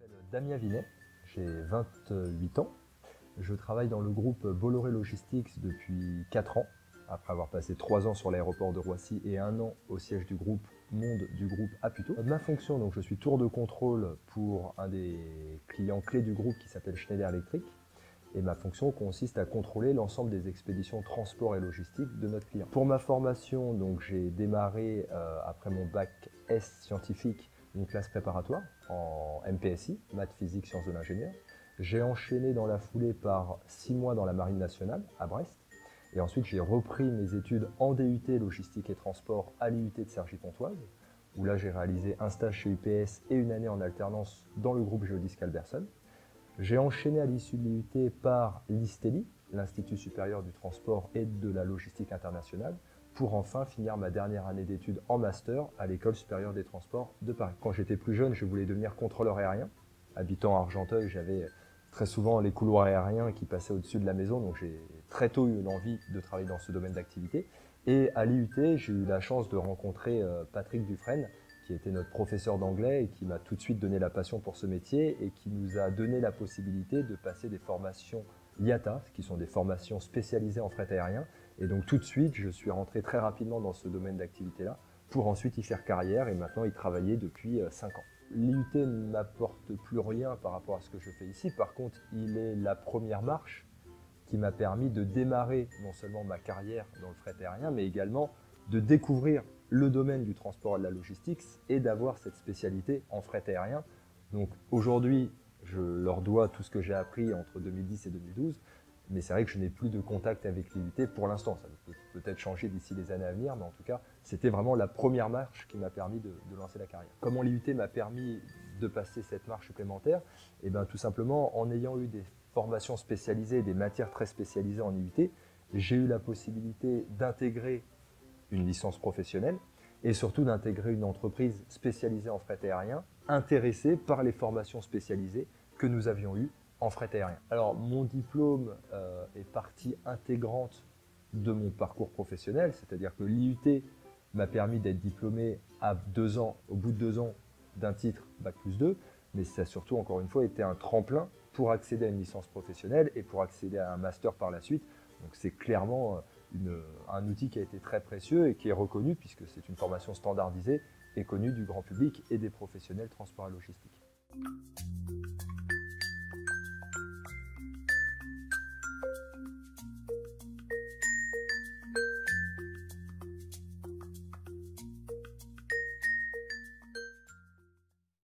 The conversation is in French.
m'appelle Damien Vinet, j'ai 28 ans. Je travaille dans le groupe Bolloré Logistics depuis 4 ans, après avoir passé 3 ans sur l'aéroport de Roissy et un an au siège du groupe Monde du groupe Aputo. Ma fonction, donc je suis tour de contrôle pour un des clients clés du groupe qui s'appelle Schneider Electric. Et ma fonction consiste à contrôler l'ensemble des expéditions transport et logistique de notre client. Pour ma formation, j'ai démarré euh, après mon bac S scientifique une classe préparatoire en MPSI, maths, physique, sciences de l'ingénieur. J'ai enchaîné dans la foulée par six mois dans la Marine nationale à Brest. Et ensuite, j'ai repris mes études en DUT logistique et transport à l'IUT de Cergy-Pontoise, où là, j'ai réalisé un stage chez UPS et une année en alternance dans le groupe Géodisque Alberson. J'ai enchaîné à l'issue de l'IUT par l'ISTELI, l'Institut supérieur du transport et de la logistique internationale, pour enfin finir ma dernière année d'études en master à l'École supérieure des transports de Paris. Quand j'étais plus jeune, je voulais devenir contrôleur aérien. Habitant à Argenteuil, j'avais très souvent les couloirs aériens qui passaient au-dessus de la maison, donc j'ai très tôt eu l'envie de travailler dans ce domaine d'activité. Et à l'IUT, j'ai eu la chance de rencontrer euh, Patrick Dufresne, qui était notre professeur d'anglais et qui m'a tout de suite donné la passion pour ce métier et qui nous a donné la possibilité de passer des formations IATA, qui sont des formations spécialisées en fret aérien. Et donc tout de suite, je suis rentré très rapidement dans ce domaine d'activité-là pour ensuite y faire carrière et maintenant y travailler depuis 5 euh, ans. L'IUT ne m'apporte plus rien par rapport à ce que je fais ici. Par contre, il est la première marche qui m'a permis de démarrer non seulement ma carrière dans le fret aérien, mais également de découvrir le domaine du transport et de la logistique et d'avoir cette spécialité en fret aérien. Donc aujourd'hui, je leur dois tout ce que j'ai appris entre 2010 et 2012, mais c'est vrai que je n'ai plus de contact avec l'IUT pour l'instant. Ça peut peut-être changer d'ici les années à venir, mais en tout cas, c'était vraiment la première marche qui m'a permis de, lancer la carrière. Comment l'IUT m'a permis de passer cette marche supplémentaire? Eh bien, tout simplement en ayant eu des formations spécialisées, des matières très spécialisées en IUT, j'ai eu la possibilité d'intégrer une licence professionnelle et surtout d'intégrer une entreprise spécialisée en fret aérien, intéressée par les formations spécialisées que nous avions eues en fret aérien. Alors mon diplôme euh, est partie intégrante de mon parcours professionnel, c'est-à-dire que l'IUT m'a permis d'être diplômé à deux ans, au bout de deux ans d'un titre Bac plus 2, mais ça a surtout encore une fois été un tremplin pour accéder à une licence professionnelle et pour accéder à un master par la suite. Donc c'est clairement euh, un outil qui a été très précieux et qui est reconnu puisque c'est une formation standardisée et connue du grand public et des professionnels transport et logistique.